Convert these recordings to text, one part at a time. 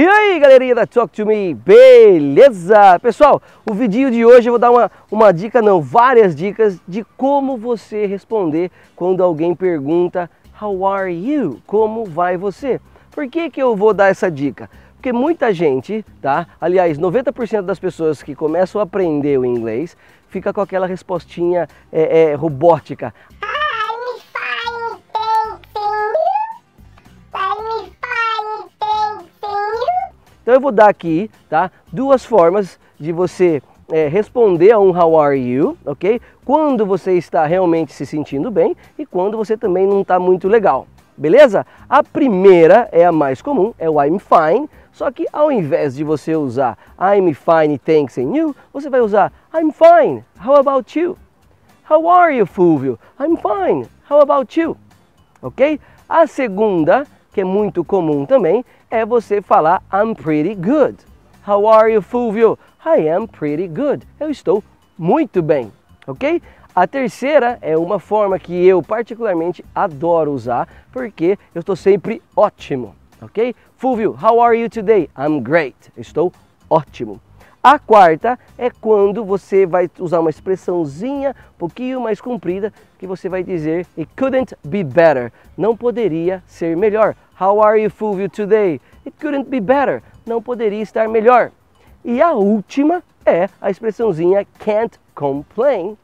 E aí, galerinha da Talk To Me, beleza? Pessoal, o vídeo de hoje eu vou dar uma, uma dica, não, várias dicas de como você responder quando alguém pergunta How are you? Como vai você? Por que, que eu vou dar essa dica? Porque muita gente, tá? Aliás, 90% das pessoas que começam a aprender o inglês fica com aquela respostinha é, é, robótica. Então eu vou dar aqui, tá? Duas formas de você é, responder a um How are you, ok? Quando você está realmente se sentindo bem e quando você também não está muito legal, beleza? A primeira é a mais comum, é o I'm fine, só que ao invés de você usar I'm fine, thanks and you, você vai usar I'm fine, how about you? How are you, Fulvio? I'm fine, how about you? Ok? A segunda, que é muito comum também, é você falar I'm pretty good. How are you, Fulvio? I am pretty good. Eu estou muito bem, ok? A terceira é uma forma que eu particularmente adoro usar porque eu estou sempre ótimo, ok? Fulvio, how are you today? I'm great. Estou ótimo. A quarta é quando você vai usar uma expressãozinha um pouquinho mais comprida que você vai dizer It couldn't be better. Não poderia ser melhor. How are you, Fulvio, today? It couldn't be better. Não poderia estar melhor. E a última é a expressãozinha can't complain.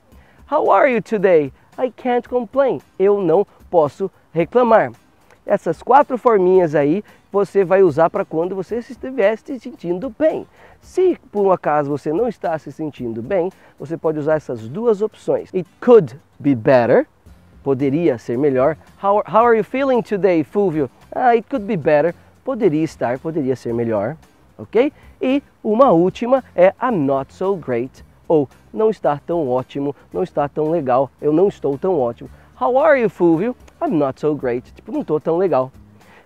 How are you today? I can't complain. Eu não posso reclamar. Essas quatro forminhas aí você vai usar para quando você estiver se sentindo bem. Se por um acaso você não está se sentindo bem, você pode usar essas duas opções. It could be better, poderia ser melhor. How, how are you feeling today, Fulvio? Ah, it could be better, poderia estar, poderia ser melhor, ok? E uma última é I'm not so great, ou não está tão ótimo, não está tão legal, eu não estou tão ótimo. How are you, Fulvio? I'm not so great, tipo, não estou tão legal.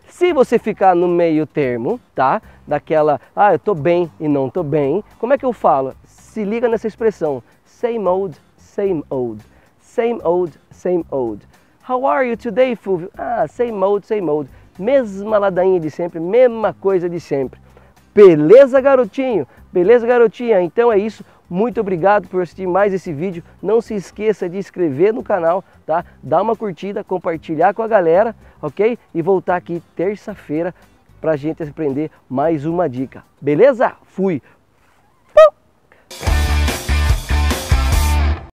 Se você ficar no meio termo, tá? Daquela, ah, eu tô bem e não tô bem, como é que eu falo? Se liga nessa expressão, same old, same old, same old, same old. How are you today, Fulvio? Ah, same old, same old. Mesma ladainha de sempre, mesma coisa de sempre. Beleza, garotinho? Beleza, garotinha? Então é isso. Muito obrigado por assistir mais esse vídeo. Não se esqueça de inscrever no canal, tá? Dar uma curtida, compartilhar com a galera, ok? E voltar aqui terça-feira para a gente aprender mais uma dica. Beleza? Fui!